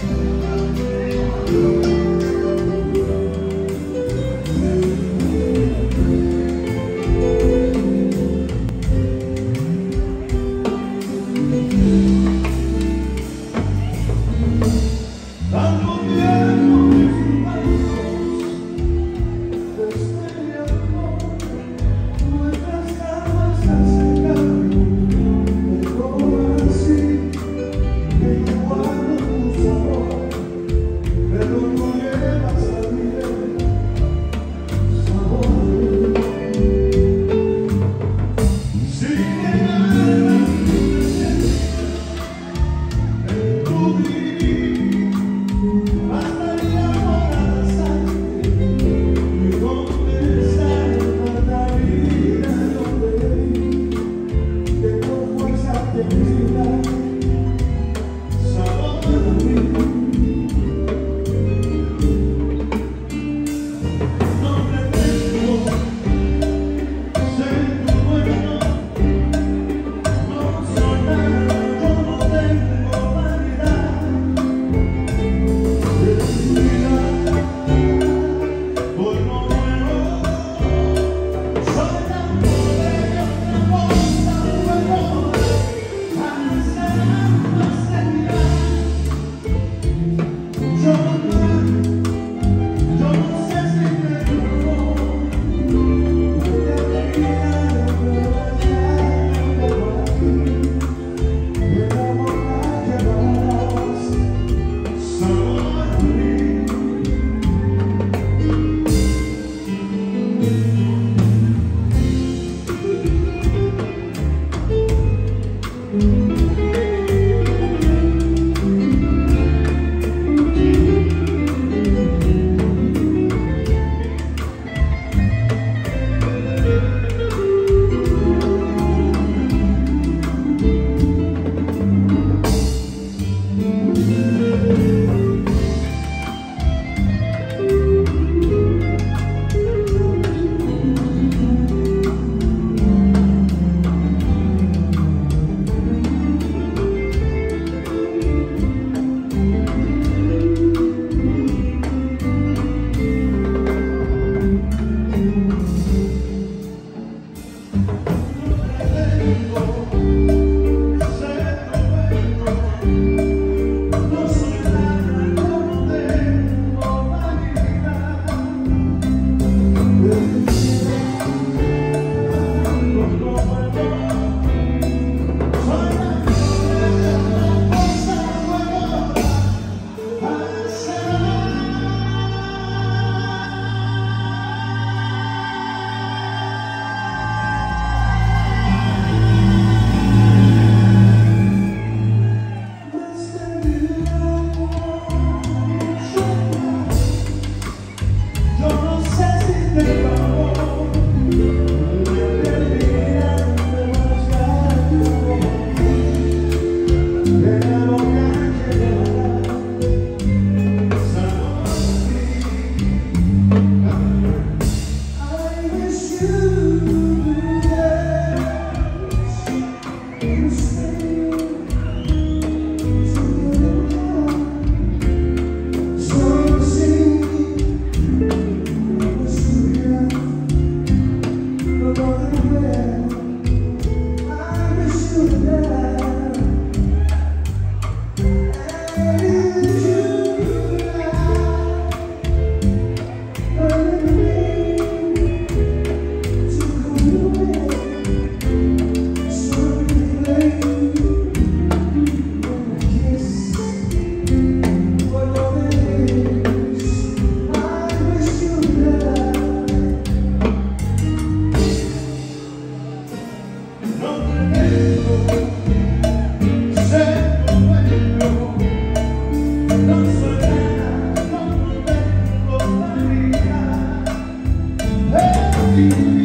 Bye. you.